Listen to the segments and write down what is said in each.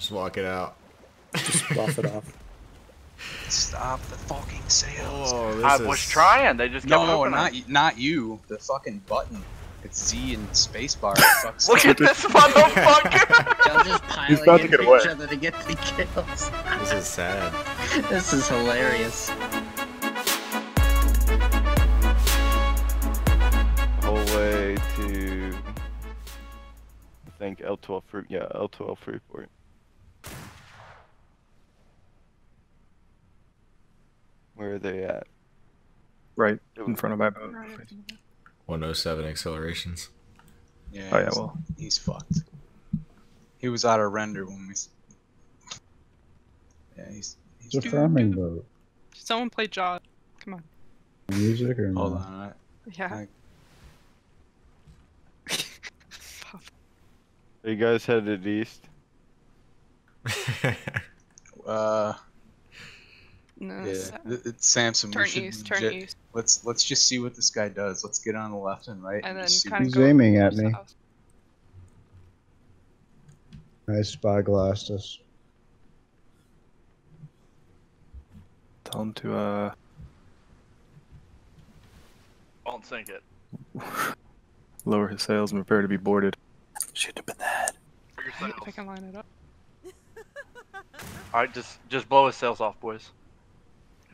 Just walk it out. Just buff it off. Stop the fucking sails. Oh, this I is... was trying. They just kept no, opening. not not you. The fucking button. It's Z and spacebar. Fucks Look at this motherfucker. They'll just piling He's about to into get away. each other to get the kills. This is sad. this is hilarious. whole way to I think L12 fruit yeah, L12 Freeport. Where are they at? Right in front of my boat. 107 accelerations. Yeah, Oh yeah, he's- well, he's fucked. He was out of render when we. Yeah, he's. he's It's a farming boat. Someone play Jaws. Come on. Music or Hold no? on. Yeah. Like- Are you guys headed east? Uh, no. yeah. so- it's Samson. we Turn should east. Turn legit- east. Let's let's just see what this guy does. Let's get on the left and right. And then kind He's aiming at me. south. I spyglassed us. tell him to uh Don't sink it. lower his sails and prepare to be boarded. Shouldn't have been that. For your If sails. I can line it up. All right, just just blow his sails off, boys.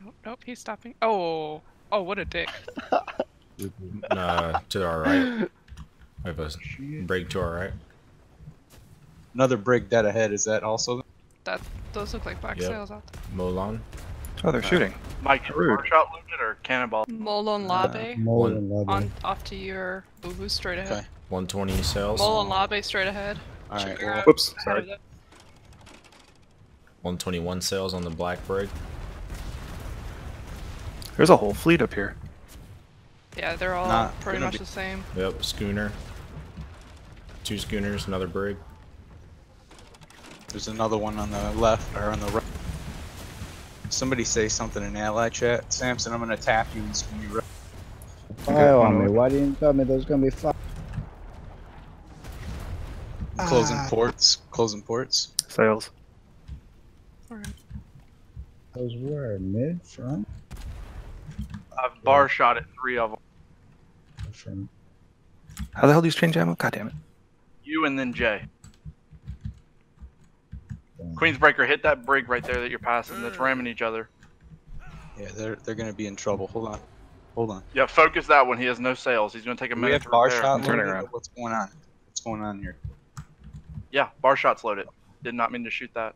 Nope, nope, he's stopping. Oh, oh, what a dick. uh, to our right. We have a break to our right. Another brig dead ahead. Is that also? That those look like black Yep. sails out there. Molon. Oh, they're shooting. Mike, Rude. shot loaded or cannonball? Molon Labe Mole One- and leather. on off to your boo boo straight ahead. Okay. 120 cells. Molon Labe straight ahead. All right. Trigger Well, Whoops, sorry. 121 cells on the black brig. There's a whole fleet up here. Yeah, they're all Not pretty much be- the same. Yep, schooner. Two schooners, another brig. there's another one on the left or on the right. Somebody say something in ally chat. Samson, I'm gonna tap you and spin you right. Fire one on me. Why didn't you tell me there's gonna be fire? Closing Ah. ports. Closing ports. Sails. Alright. Those were mid, front, I've bar shot at three of them. front. How the hell do you change ammo? God damn it. You and then Jay. Damn. Queensbreaker, hit that brig right there that you're passing. That's ramming each other. Yeah, they're they're gonna be in trouble. Hold on. Hold on. Yeah, focus that one. He has no sails. He's gonna take a Do we minute have to bar repair. shot I'm turning around. What's going on? What's going on here? Yeah, bar shots loaded. Did not mean to shoot that.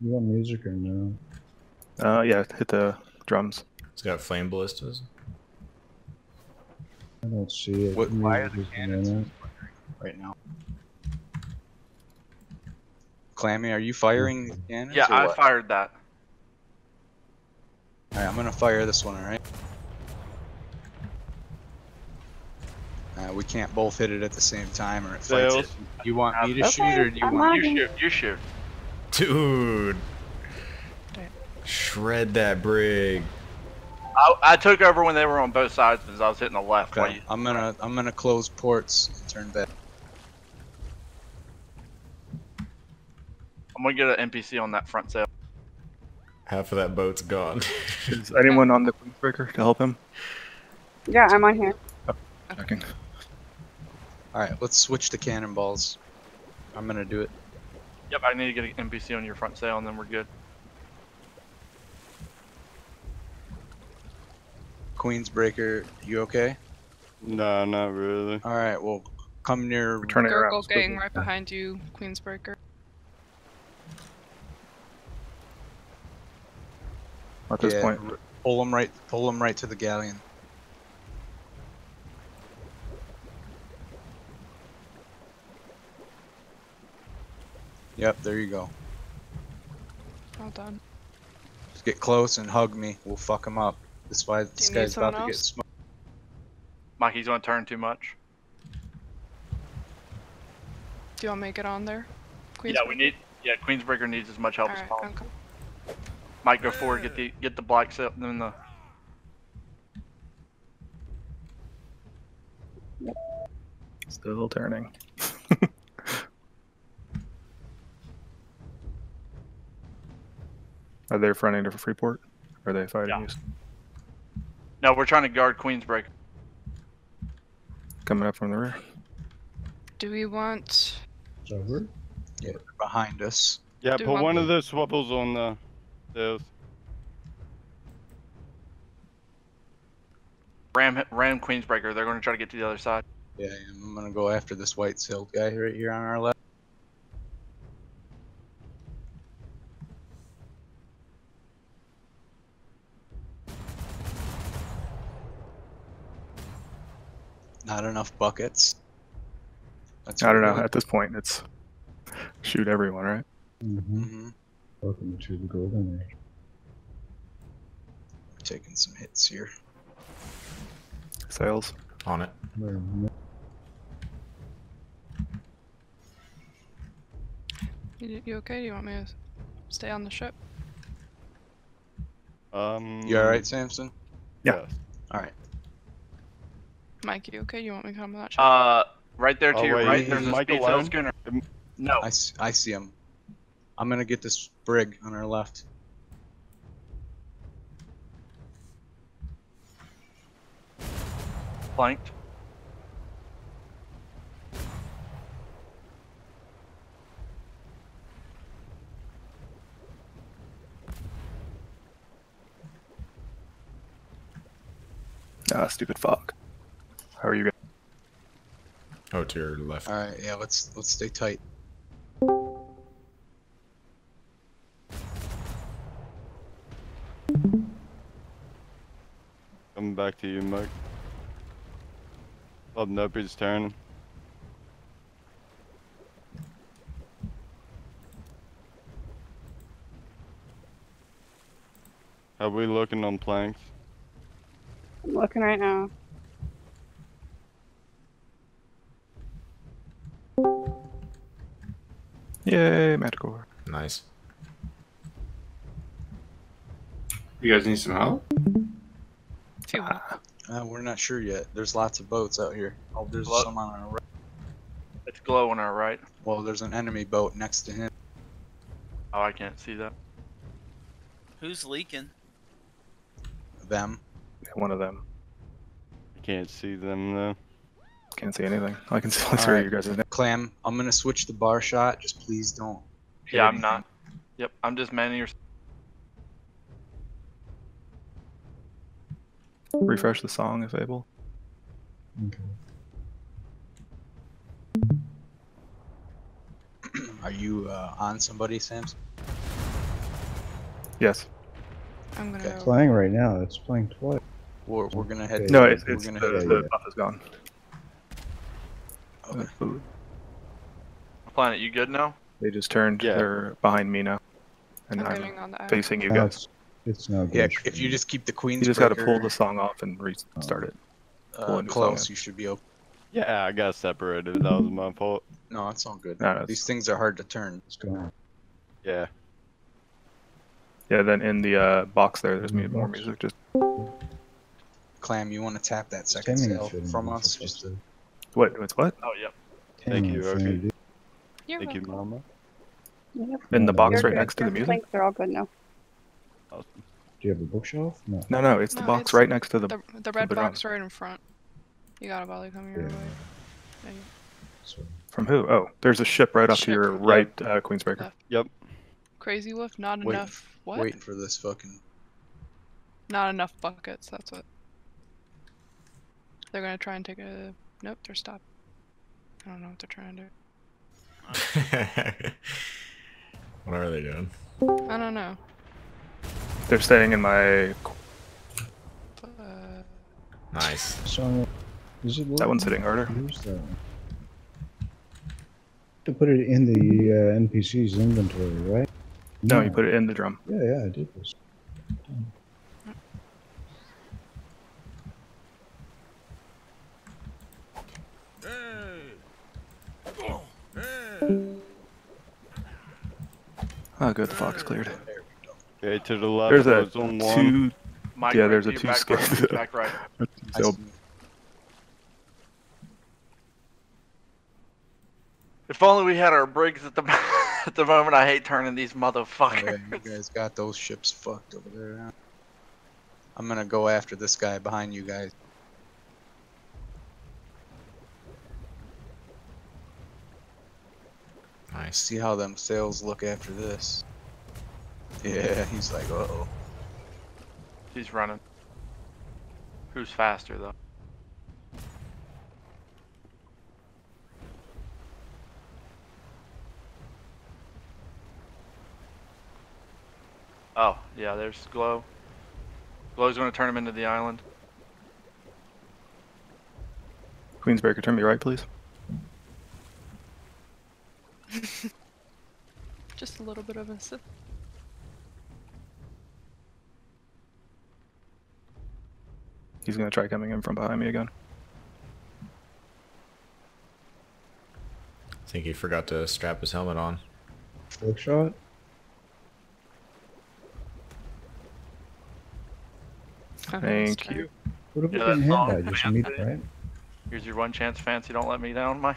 You want music or no? Uh yeah, hit the drums. It's got flame ballistas. I don't see it. What- why are the Music cannons in it. right now? Clammy, are you firing the cannons? Yeah, or I what? fired that. Alright, I'm gonna fire this one, alright? Uh, we can't both hit it at the same time or it fights Sails. it. You want me to Okay, shoot or do you want You shoot. You shoot. Dude. Damn. Shred that brig. I, I took over when they were on both sides because I was hitting the left. Okay, you- I'm gonna I'm gonna close ports and turn back. I'm gonna get an NPC on that front sail. Half of that boat's gone. Is anyone on the Queensbreaker to help him? Yeah, I'm on here. Oh, Checking. Alright, let's switch to cannonballs. I'm gonna do it. Yep, I need to get an NPC on your front sail and then we're good. Queensbreaker, you okay? Nah, not really. Alright, well come near We're turning Gurgle around. gang right behind you, Queensbreaker. At this yeah, point. pull them right pull them right to the galleon. Yep, there you go. Well done. Just get close and hug me. We'll fuck him up. That's why this guy's about else? to get smoked. Mikey's gonna turn too much. Do you want me to get on there? Yeah, we need. Yeah, Queensbreaker needs as much help All as right, possible. Mike, go forward. Get the get the blacks up. then the. Still turning. Are they fronting to Freeport? Are they fighting yeah. No, we're trying to guard Queensbreak. Coming up from the rear. Do we want? It's over. Yeah, they're behind us. Yeah, Do put one- one of those swivels on the those. Ram ram Queensbreaker. They're going to try to get to the other side. Yeah, I'm gonna go after this white sailed guy right here on our left. Not enough buckets. That's I don't know. At this point, it's shoot everyone, right? Mm-hmm. hmm Welcome to the golden age. Taking some hits here. Sails On it. You, you okay? Do you want me to stay on the ship? Um. You alright, Samson? Yeah. yes. Alright. Mike, you okay? You want me to come on that ship? Uh, right there to Oh, your wait, right. There's a Mike speed sail alone? schooner. No. I, s- I see him. I'm gonna get this brig on our left. Flanked. Ah, stupid fuck. How are you guys? Oh, to your left. Alright, yeah, let's let's stay tight. Coming back to you, Mike. Oh, nope, he's turning. How we looking on planks? I'm looking right now. Yay, Manticore. Nice. You guys need some help? If. Uh, we're not sure yet. There's lots of boats out here. Oh, there's Lo- some on our right. It's glow on our right. Well, there's an enemy boat next to him. Oh, I can't see that. Who's leaking? Them. One of them. I can't see them though. Can't see anything. I can still see Alright. you guys. Clam, I'm gonna switch the bar shot. Just please don't. Yeah, I'm anything. not. Yep, I'm just manning your. Refresh the song if able. Okay. Are you uh, on somebody, Samson? Yes. I'm gonna. Okay. go- Playing right now. It's playing twice. We're, we're gonna head. No, Yeah, it's, we're it's the, gonna head. the buff is gone. Okay. Ooh, Planet, you good now? They just turned. Yeah. They're behind me now, and I'm I'm on the facing you guys. it's, it's now Yeah, if you just keep the queen's. You just got to pull the song off and restart it. uh, close, down. you should be open. Yeah, I got separated. That was my fault. No, it's all good. No, no, These things are hard to turn. It's gone. Yeah. Yeah. Then in the uh, box there, there's me more music. Just Clam, you want to tap that second Ten sail minutes shouldn't from us? Just to- what? What's what? Oh, yep. ten Thank you, okay. You're Thank you, welcome. Mama. Yep. In the box you're right good. next to the music. Thanks, they're all good now. Awesome. Do you have a bookshelf? No. No, no, it's the No, box it's right next to the. The, the red the drum. box right in front. You got a volley coming your Yeah. way. Yeah, you- From who? Oh, there's a ship right up to Ship. your right, uh, Queensbreaker. Left. Yep. Crazy Wolf, not Wait- enough. What? waiting for this fucking. Not enough buckets. That's what. They're gonna try and take a. Nope, they're stopped. I don't know what they're trying to do. what are they doing? I don't know. They're staying in my. Uh, Nice. so is it That one's hitting harder. Who's that one? To put it in the uh, NPC's inventory, right? No, you put it in the drum. Yeah, yeah, I did this. Oh, good. The fox cleared. There. Okay, to the left. There's a was on one. two. Mike, Yeah, there's a two back right, back right. So If only we had our brigs at the. At the moment, I hate turning these Oh, yeah, motherfuckers. you guys got those ships fucked over there. I'm gonna go after this guy behind you guys. Nice. See how them sails look after this. Yeah, he's like, uh oh. He's running. Who's faster though? Oh, yeah, there's Glow. Glow's gonna turn him into the island. Queensbreaker, turn me right, please. Just a little bit of a sip. He's gonna try coming in from behind me again. I think he forgot to strap his helmet on. Slick shot. Thank you. What if we Yeah, getting hit that's all by? Just meet, right? Here's your one chance, Fancy. Don't let me down, Mike.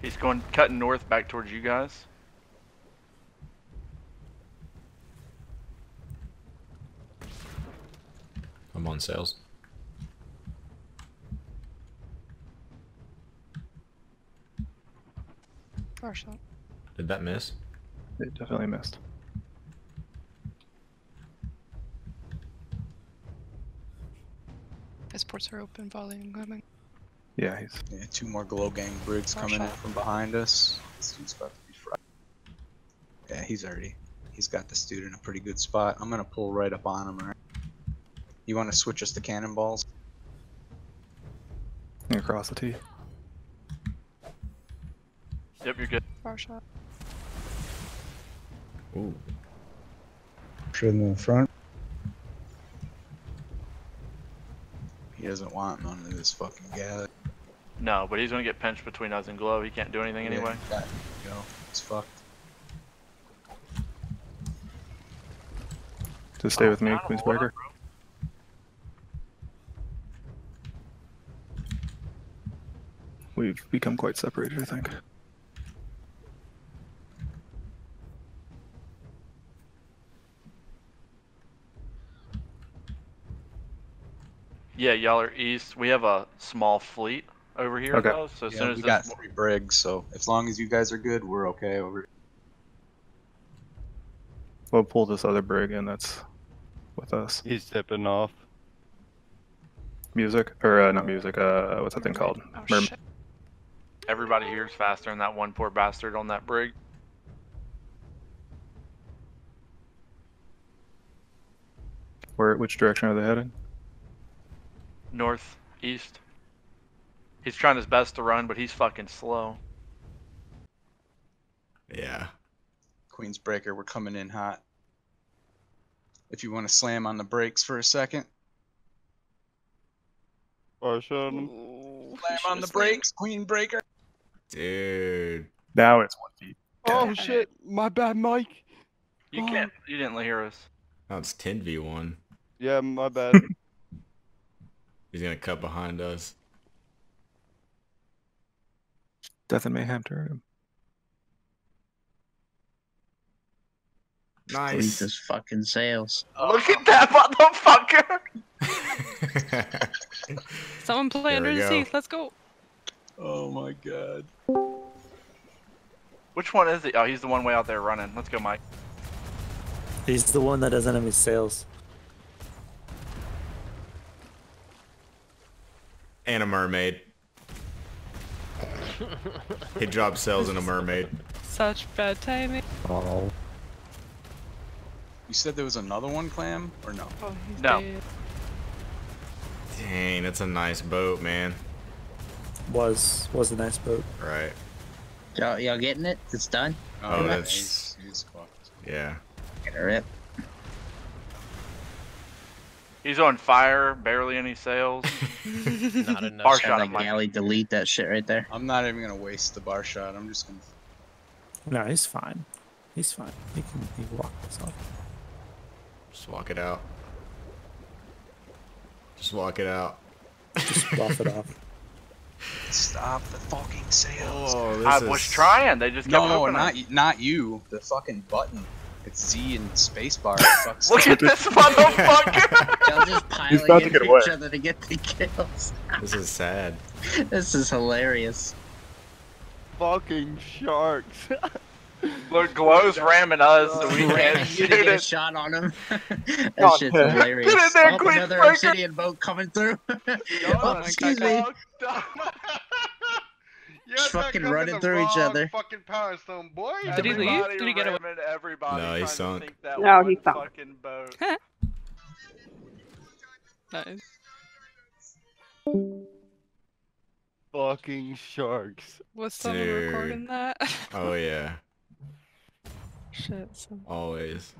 He's going cutting north back towards you guys. I'm on sails. Far shot. Did that miss? It definitely missed. His ports are open, volley incoming. Yeah, he's Yeah, two more glow gang brigs Oh, coming in from behind us. This dude's about to be fried. Yeah, he's already. He's got this dude in a pretty good spot. I'm gonna pull right up on him. Right. You want to switch us to cannonballs? across the T. Yep, you're good. Far shot. Ooh. Push in the front. He doesn't want none of this fucking gas. No, but he's gonna get pinched between us and Glow. He can't do anything anyway. Yeah, go. It's fucked. Just stay with me, Animal, hold Queensbreaker. We've become quite separated, I think. Yeah, y'all are east. We have a small fleet over here Okay. though. So as Yeah, soon as we got three brigs, so as long as you guys are good, we're okay over. We'll pull this other brig in that's with us. He's tipping off. Music? Or, uh, not music, uh, what's that thing called? Oh Merm- shit. everybody here is faster than that one poor bastard on that brig. Where, which direction are they heading? North, east. He's trying his best to run, but he's fucking slow. Yeah. Queensbreaker, we're coming in hot. If you want to slam on the brakes for a second, Far shot him. Ooh, slam on the should've slammed. brakes, Queenbreaker. Dude. Now it's one feet. Oh shit! My bad, Mike. You Oh. can't. You didn't hear us. Now it's 10v1. Yeah, my bad. He's gonna cut behind us. Death and Mayhem turn him. Nice. Those fucking sails. Look at that motherfucker! Someone play There under we the sea. Let's go. Oh my god. Which one is he? Oh, he's the one way out there running. Let's go, Mike. He's the one that does enemy have his sails. and a mermaid. He dropped cells in a mermaid. Such bad timing. Oh. You said there was another one, Clam, or no? Oh, he's No. dead. Dang, that's a nice boat, man. Was was a nice boat. Right. Y'all, y'all getting it? It's done? Oh, oh yeah, that's- he's, he's. Yeah. Get a rip. He's on fire, barely any sails. Not enough. Bar Have shot that him, galley delete that shit right there. I'm not even gonna waste the bar shot. I'm just gonna. No, he's fine. He's fine. He can he can walk this off. Just walk it out. Just walk it out. Just buff it off. Stop the fucking sails. Oh, this I is... was trying. They just kept no, opening. not y- not you. The fucking button. It's Z and spacebar. Look at this motherfucker. They'll just piling about to into get away. each other to get the kills. This is sad. this is hilarious. Fucking sharks. Look, Glow's ramming us, so we Ran can't you shoot to get a shot on him. that Oh, shit's yeah. hilarious. Get in there, oh, quick, another breaker. obsidian boat coming through. oh, Oh, excuse me. You're fucking running through each other. Fucking power stone, boy. Did he leave? Did he get away? ramming Everybody No, he trying to sunk. sink that No, one he sunk. fucking boat. Nice. Fucking sharks. Was someone Dude. recording that? Oh yeah, Shit. So... always.